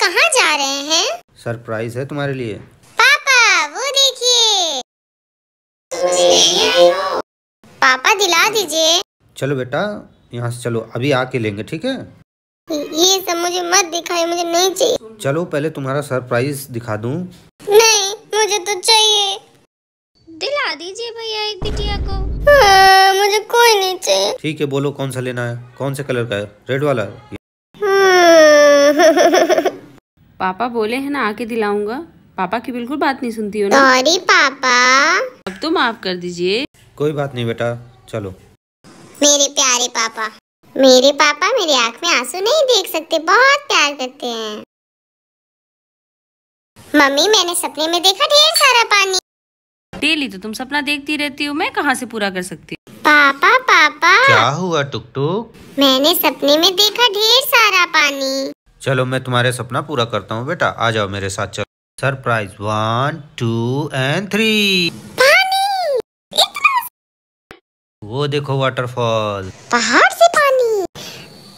कहाँ जा रहे हैं? सरप्राइज़ है तुम्हारे लिए। पापा वो देखिए। पापा दिला दीजिए। चलो बेटा यहाँ से चलो अभी आके लेंगे ठीक है? ये सब मुझे मत दिखाइए मुझे नहीं चाहिए। चलो पहले तुम्हारा सरप्राइज़ दिखा दूँ। नहीं मुझे तो चाहिए। दिला दीजिए भैया एक बिटिया को। हाँ, मुझे कोई नहीं चाहिए। ठीक है बोलो कौन सा लेना है कौन से कलर का है रेड वाला हम्म। पापा बोले हैं ना आके दिलाऊँगा। पापा की बिल्कुल बात नहीं सुनती हो ना? सॉरी पापा। अब तो माफ़ कर दीजिए। कोई बात नहीं बेटा चलो। मेरे प्यारे पापा मेरे पापा मेरी आँख में आँसू नहीं देख सकते बहुत प्यार करते हैं। मम्मी मैंने सपने में देखा ढेर सारा पानी। डेली तो तुम सपना देखती रहती हो मैं कहाँ से पूरा कर सकती हूँ? पापा पापा। क्या हुआ टुक टुक मैंने सपने में देखा ढेर सारा पानी। चलो मैं तुम्हारे सपना पूरा करता हूँ बेटा। आ जाओ मेरे साथ चलो। Surprise one two and three वो देखो वाटरफॉल पहाड़ से पानी।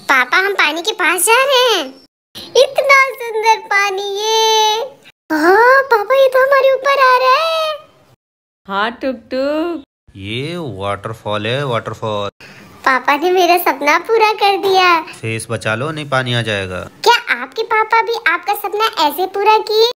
पापा हम पानी के पास जा रहे हैं। इतना सुंदर पानी ये। हाँ पापा ये तो हमारे ऊपर आ रहा है। हाँ टुक टुक ये वाटरफॉल है वाटरफॉल पापा ने मेरा सपना पूरा कर दिया। फेस बचा लो नहीं पानी आ जाएगा। क्या आपके पापा भी आपका सपना ऐसे पूरा किए।